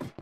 you